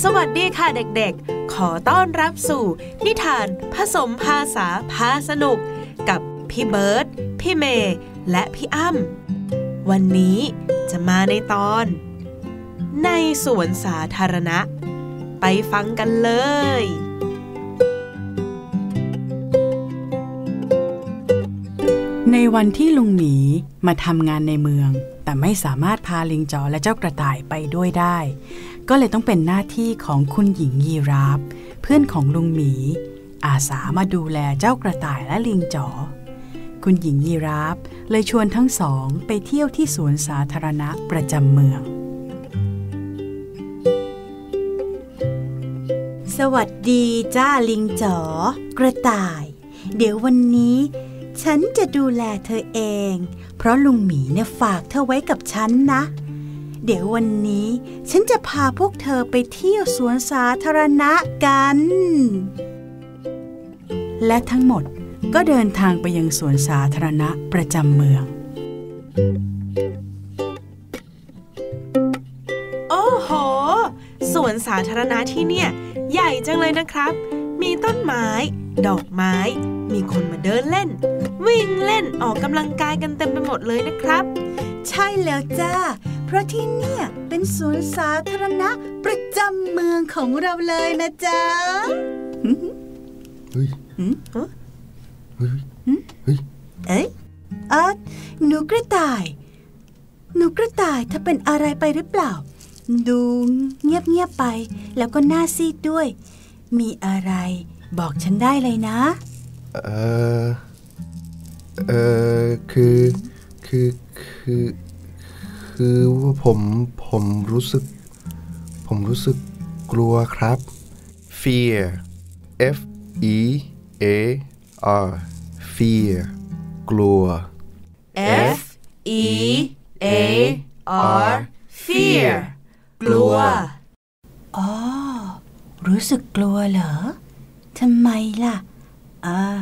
สวัสดีค่ะเด็กๆ ขอต้อนรับสู่ นิทานผสมภาษาพาสนุก กับพี่เบิร์ดพี่เมย์และพี่อ้ำวันนี้จะมาในตอน ในสวนสาธารณะ ไปฟังกันเลย ในวันที่ลุงหมีมาทำงานในเมือง แต่ไม่สามารถพาลิงจอและเจ้ากระต่ายไปด้วยได้ ก็เลยต้องเป็นหน้าที่ของคุณหญิงยีราฟเพื่อนของลุงหมี อาสามาดูแลเจ้ากระต่ายและลิงจอคุณหญิงยีราฟเลยชวนทั้งสองไปเที่ยวที่สวนสาธารณะประจำเมือง สวัสดีจ้าลิงจ๋อกระต่าย เดี๋ยววันนี้ ฉันจะดูแลเธอเอง เพราะลุงหมีเนี่ยฝากเธอไว้กับฉันนะ เดี๋ยววันนี้ฉันจะพาพวกเธอไปเที่ยวสวนสาธารณะกัน และทั้งหมดก็เดินทางไปยังสวนสาธารณะประจำเมือง โอ้โห สวนสาธารณะที่เนี่ย ใหญ่จังเลยนะครับ มีต้นไม้ ดอกไม้ มีคนมาเดินเล่น วิ่งเล่นออกกำลังกายกันเต็มไปหมดเลยนะครับ ใช่แล้วจ้า เพราะที่เนี่ยเป็นสวนสาธารณะประจำเมืองของเราเลยนะจ๊ะเฮ้ยหืมเฮ้ยเฮ้ยเอ๊ะเออหนูกระต่าย หนูกระต่ายเธอเป็นอะไรไปหรือเปล่า ดูเงียบๆไป แล้วก็หน้าซีดด้วย มีอะไร บอกฉันได้เลยนะ เออ เออ คือ คือ คือ คือว่าผม ผมรู้สึก ผมรู้สึกกลัวครับ fear f e a r fear กลัว F E A R fear กลัว อ๋อ รู้สึกกลัวเหรอ ทำไมล่ะเอ่า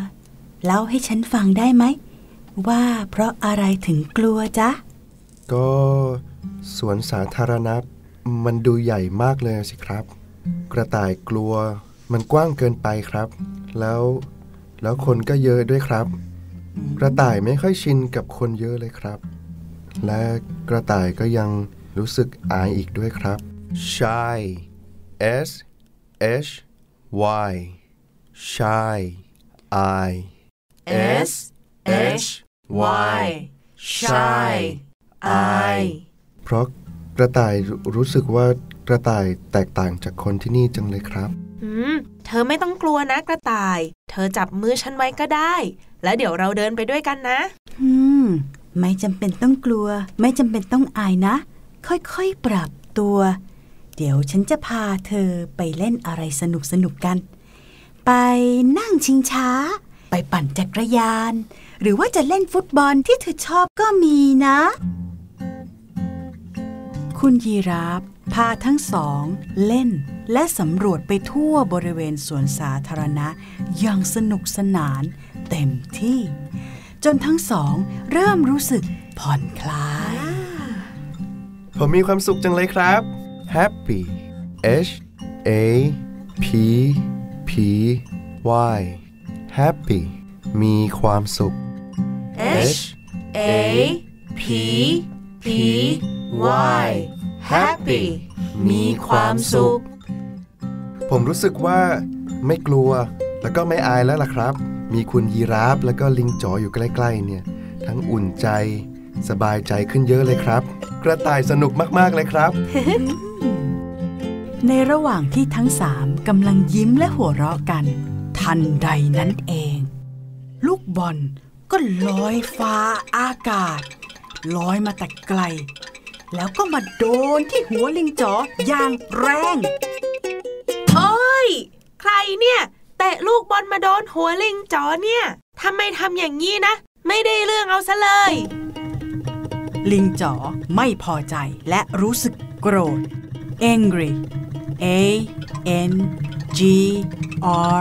เล่าให้ฉันฟังได้ไหม ว่าเพราะอะไรถึงกลัวจ๊ะ ก็สวนสาธารณะมันดูใหญ่มากเลยสิครับ กระต่ายกลัวมันกว้างเกินไปครับ แล้วแล้วคนก็เยอะด้วยครับ กระต่ายไม่ค่อยชินกับคนเยอะเลยครับ และกระต่ายก็ยังรู้สึกอายอีกด้วยครับ shy s h y shy i S H Y shy I เพราะกระต่ายรู้สึกว่ากระต่ายแตกต่างจากคนที่นี่จังเลยครับ อืม เธอไม่ต้องกลัวนะกระต่าย เธอจับมือฉันไว้ก็ได้ แล้วเดี๋ยวเราเดินไปด้วยกันนะ อืม ไม่จำเป็นต้องกลัว ไม่จำเป็นต้องอายนะ ค่อยๆ ปรับตัว เดี๋ยวฉันจะพาเธอไปเล่นอะไรสนุกสนุกๆกัน ไปนั่งชิงช้า ไปปั่นจักรยาน หรือว่าจะเล่นฟุตบอลที่เธอชอบก็มีนะ คุณยีราฟพาทั้งสอง เล่น และสำรวจไปทั่วบริเวณสวนสาธารณะ อย่างสนุกสนานเต็มที่ จนทั้งสอง เริ่มรู้สึกผ่อนคลาย ผมมีความสุขจังเลยครับ happy h a p p y happy มีความสุข H A P P Y happy มีความสุข ผมรู้สึกว่าไม่กลัว แล้วก็ไม่อายแล้วล่ะครับ มีคุณยีราฟแล้วก็ลิงจ๋ออยู่ใกล้ๆ เนี่ย ทั้งอุ่นใจ สบายใจขึ้นเยอะเลยครับ กระต่ายสนุกมากๆเลยครับ ในระหว่างที่ทั้งสามกำลังยิ้มและหัวเราะกัน ทันใดนั้นเอง ลูกบอลก็ลอยฟ้าอากาศ ลอยมาแต่ไกล แล้วก็มาโดนที่หัวลิงจ๋ออย่างแรงโอ้ย ใครเนี่ยเตะลูกบอลมาโดนหัวลิงจอเนี่ยทำไมทำอย่างนี้นะ ไม่ได้เรื่องเอาซะเลย ลิงจ๋อไม่พอใจและรู้สึกโกรธ angry a n g r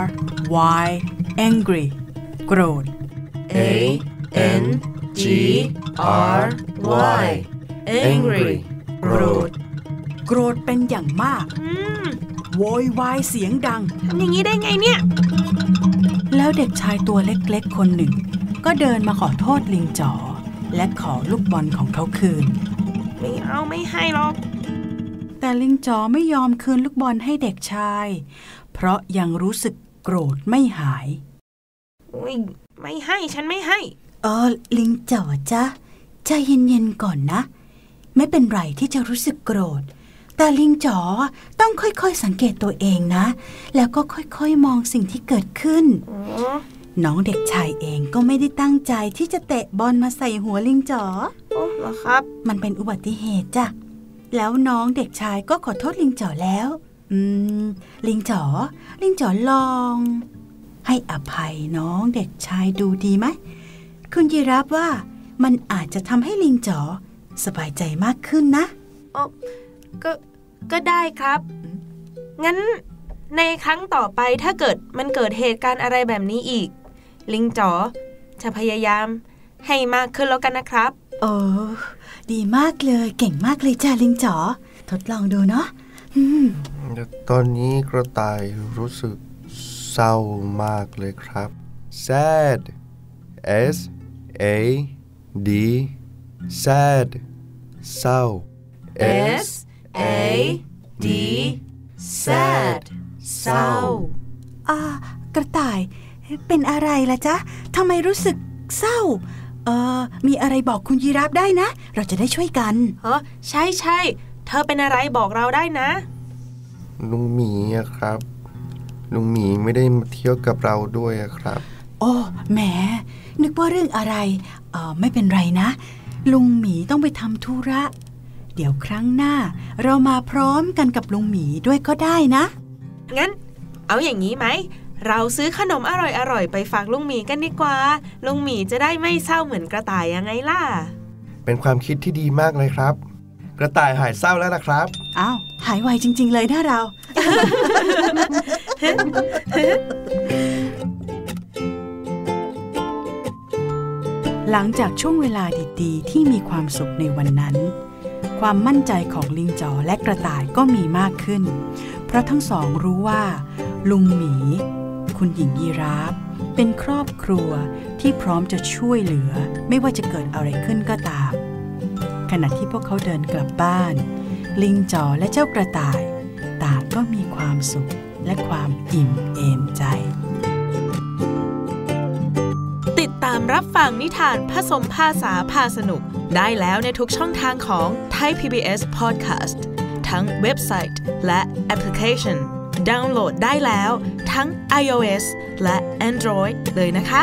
y angry โกรธ A N G R Y angry โกรธ โกรธเป็นอย่างมากอืมโวยวายเสียงดัง ทำอย่างนี้ได้ไงเนี่ย แล้วเด็กชายตัวเล็กๆ คนหนึ่ง ก็เดินมาขอโทษลิงจ๋อและขอลูกบอลของเขาคืน ไม่เอาไม่ให้หรอก แต่ลิงจ๋อไม่ยอมคืนลูกบอลให้เด็กชาย เพราะยังรู้สึกโกรธไม่หายอุ้ยไม่ให้ฉันไม่ให้ เออ ลิงจ๋อจ้ะใจเย็นๆก่อนนะ ไม่เป็นไรที่จะรู้สึกโกรธ แต่ลิงจ๋อต้องค่อยๆสังเกตตัวเองนะ แล้วก็ค่อยๆมองสิ่งที่เกิดขึ้นอ๋อน้องเด็กชายเองก็ไม่ได้ตั้งใจที่จะเตะบอลมาใส่หัวลิงจ๋อโอ้เหรอครับ มันเป็นอุบัติเหตุจ้ะ แล้วน้องเด็กชายก็ขอโทษลิงจ๋อแล้ว อืม ลิงจ๋อ ลิงจ๋อลอง ให้อภัยน้องเด็กชายดูดีไหม คุณยีรับว่ามันอาจจะทำให้ลิงจ๋อสบายใจมากขึ้นนะก็ ก็ได้ครับ งั้นในครั้งต่อไปถ้าเกิดมันเกิดเหตุการณ์อะไรแบบนี้อีก ลิงจ๋อจะพยายามให้มากขึ้นแล้วกันนะครับ โอ้ดีมากเลย เก่งมากเลยจ้าลิงจ๋อ ทดลองดูเนาะอืมตอนนี้กระต่ายรู้สึกเศร้ามากเลยครับ sad s a d sad เศร้า S A D sad เศร้าอ่ากระต่ายเป็นอะไรล่ะจ๊ะทำไมรู้สึกเศร้า เออมีอะไรบอกคุณยีราฟได้นะ เราจะได้ช่วยกันเออใช่ใช่ เธอเป็นอะไรบอกเราได้นะ ลุงหมีอะครับ ลุงหมีไม่ได้มาเที่ยวกับเราด้วยอะครับ โอ้แหม นึกว่าเรื่องอะไร เออไม่เป็นไรนะ ลุงหมีต้องไปทำธุระ เดี๋ยวครั้งหน้า เรามาพร้อมกันกับลุงหมีด้วยก็ได้นะ งั้น เอาอย่างนี้ไหม เราซื้อขนมอร่อยๆ ไปฝากลุงหมีกันดีกว่า ลุงหมีจะได้ไม่เศร้าเหมือนกระต่ายยังไงล่ะ เป็นความคิดที่ดีมากเลยครับ กระต่ายหายเศร้าแล้วนะครับ อ้าว หายไวจริง ๆ เลยนะเรา หลังจากช่วงเวลาดีๆ ที่มีความสุขในวันนั้น ความมั่นใจของลิงจอและกระต่ายก็มีมากขึ้น เพราะทั้งสองรู้ว่า ลุงหมี คุณหญิงยีราฟ เป็นครอบครัวที่พร้อมจะช่วยเหลือไม่ว่าจะเกิดอะไรขึ้นก็ตาม ขณะที่พวกเขาเดินกลับบ้าน ลิงจอและเจ้ากระต่าย ต่างก็มีความสุขและความอิ่มเอมใจ ติดตามรับฟังนิทานผสมภาษาพาสนุก ได้แล้วในทุกช่องทางของ Thai PBS Podcast ทั้งเว็บไซต์และแอปพลิเคชัน ดาวน์โหลดได้แล้ว ทั้ง iOS และ Android เลยนะคะ